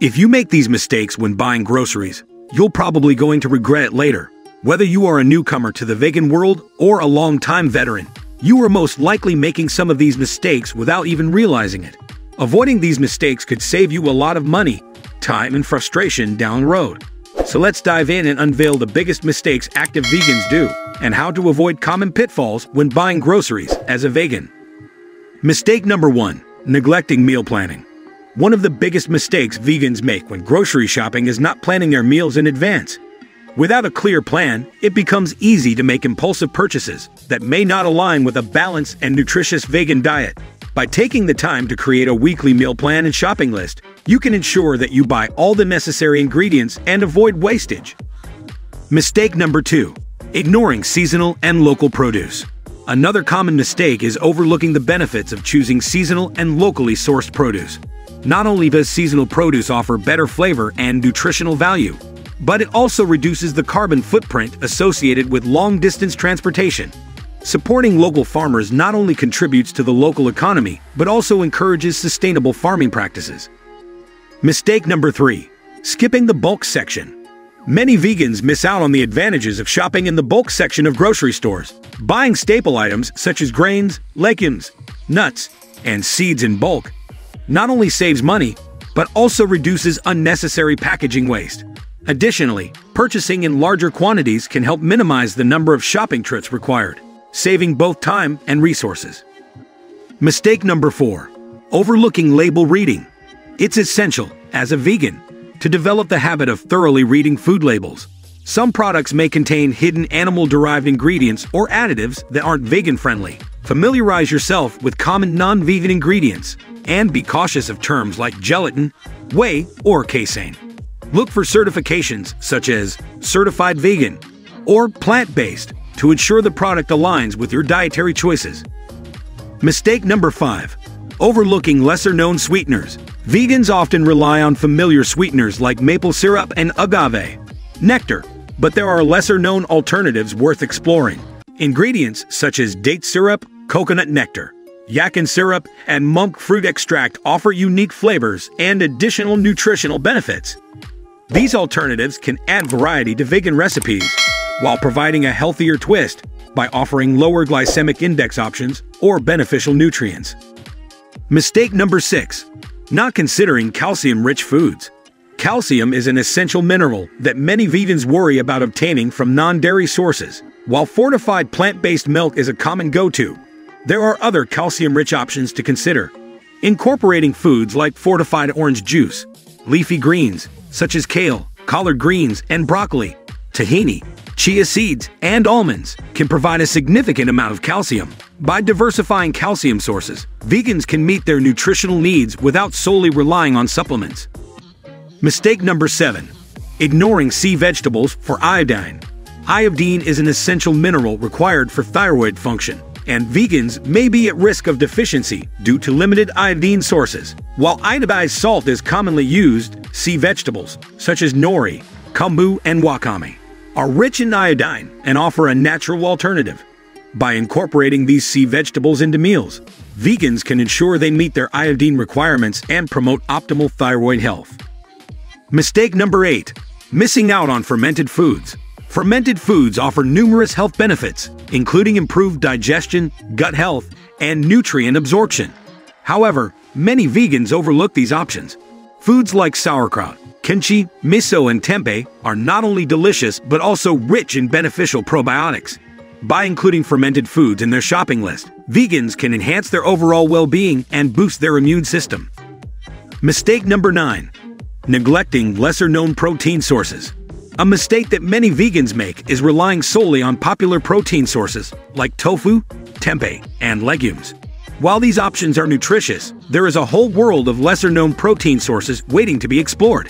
If you make these mistakes when buying groceries, you'll probably going to regret it later. Whether you are a newcomer to the vegan world or a long-time veteran, you are most likely making some of these mistakes without even realizing it. Avoiding these mistakes could save you a lot of money, time, and frustration down the road. So let's dive in and unveil the biggest mistakes active vegans do and how to avoid common pitfalls when buying groceries as a vegan. Mistake number one, neglecting meal planning. One of the biggest mistakes vegans make when grocery shopping is not planning their meals in advance. Without a clear plan, it becomes easy to make impulsive purchases that may not align with a balanced and nutritious vegan diet. By taking the time to create a weekly meal plan and shopping list, you can ensure that you buy all the necessary ingredients and avoid wastage. Mistake number two, ignoring seasonal and local produce. Another common mistake is overlooking the benefits of choosing seasonal and locally sourced produce. Not only does seasonal produce offer better flavor and nutritional value, but it also reduces the carbon footprint associated with long-distance transportation. Supporting local farmers not only contributes to the local economy, but also encourages sustainable farming practices. Mistake number 3. Skipping the bulk section. Many vegans miss out on the advantages of shopping in the bulk section of grocery stores. Buying staple items such as grains, legumes, nuts, and seeds in bulk not only saves money, but also reduces unnecessary packaging waste. Additionally, purchasing in larger quantities can help minimize the number of shopping trips required, saving both time and resources. Mistake number 4. Overlooking label reading. It's essential, as a vegan, to develop the habit of thoroughly reading food labels. Some products may contain hidden animal-derived ingredients or additives that aren't vegan-friendly. Familiarize yourself with common non-vegan ingredients, and be cautious of terms like gelatin, whey, or casein. Look for certifications such as Certified Vegan or Plant-Based to ensure the product aligns with your dietary choices. Mistake number 5. Overlooking lesser-known sweeteners. Vegans often rely on familiar sweeteners like maple syrup and agave, nectar, but there are lesser-known alternatives worth exploring. Ingredients such as date syrup, coconut nectar, yacon syrup, and monk fruit extract offer unique flavors and additional nutritional benefits. These alternatives can add variety to vegan recipes while providing a healthier twist by offering lower glycemic index options or beneficial nutrients. Mistake number 6. Not considering calcium-rich foods. Calcium is an essential mineral that many vegans worry about obtaining from non-dairy sources. While fortified plant-based milk is a common go-to, there are other calcium-rich options to consider. Incorporating foods like fortified orange juice, leafy greens, such as kale, collard greens, and broccoli, tahini, chia seeds, and almonds can provide a significant amount of calcium. By diversifying calcium sources, vegans can meet their nutritional needs without solely relying on supplements. Mistake number 7. Ignoring sea vegetables for iodine. Iodine is an essential mineral required for thyroid function, and vegans may be at risk of deficiency due to limited iodine sources. While iodized salt is commonly used, sea vegetables, such as nori, kombu, and wakame, are rich in iodine and offer a natural alternative. By incorporating these sea vegetables into meals, vegans can ensure they meet their iodine requirements and promote optimal thyroid health. Mistake number 8. Missing out on fermented foods. Fermented foods offer numerous health benefits, including improved digestion, gut health, and nutrient absorption. However, many vegans overlook these options. Foods like sauerkraut, kimchi, miso, and tempeh are not only delicious but also rich in beneficial probiotics. By including fermented foods in their shopping list, vegans can enhance their overall well-being and boost their immune system. Mistake number 9. Neglecting lesser-known protein sources. A mistake that many vegans make is relying solely on popular protein sources like tofu, tempeh, and legumes. While these options are nutritious, there is a whole world of lesser-known protein sources waiting to be explored.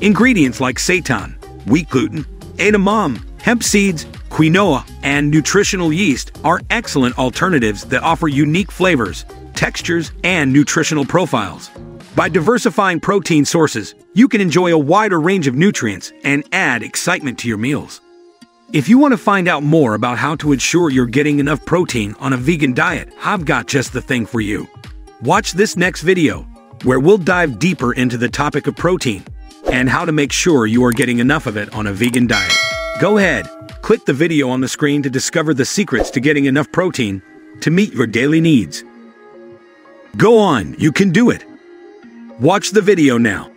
Ingredients like seitan, wheat gluten, edamame, hemp seeds, quinoa, and nutritional yeast are excellent alternatives that offer unique flavors, textures, and nutritional profiles. By diversifying protein sources, you can enjoy a wider range of nutrients and add excitement to your meals. If you want to find out more about how to ensure you're getting enough protein on a vegan diet, I've got just the thing for you. Watch this next video, where we'll dive deeper into the topic of protein and how to make sure you are getting enough of it on a vegan diet. Go ahead, click the video on the screen to discover the secrets to getting enough protein to meet your daily needs. Go on, you can do it. Watch the video now.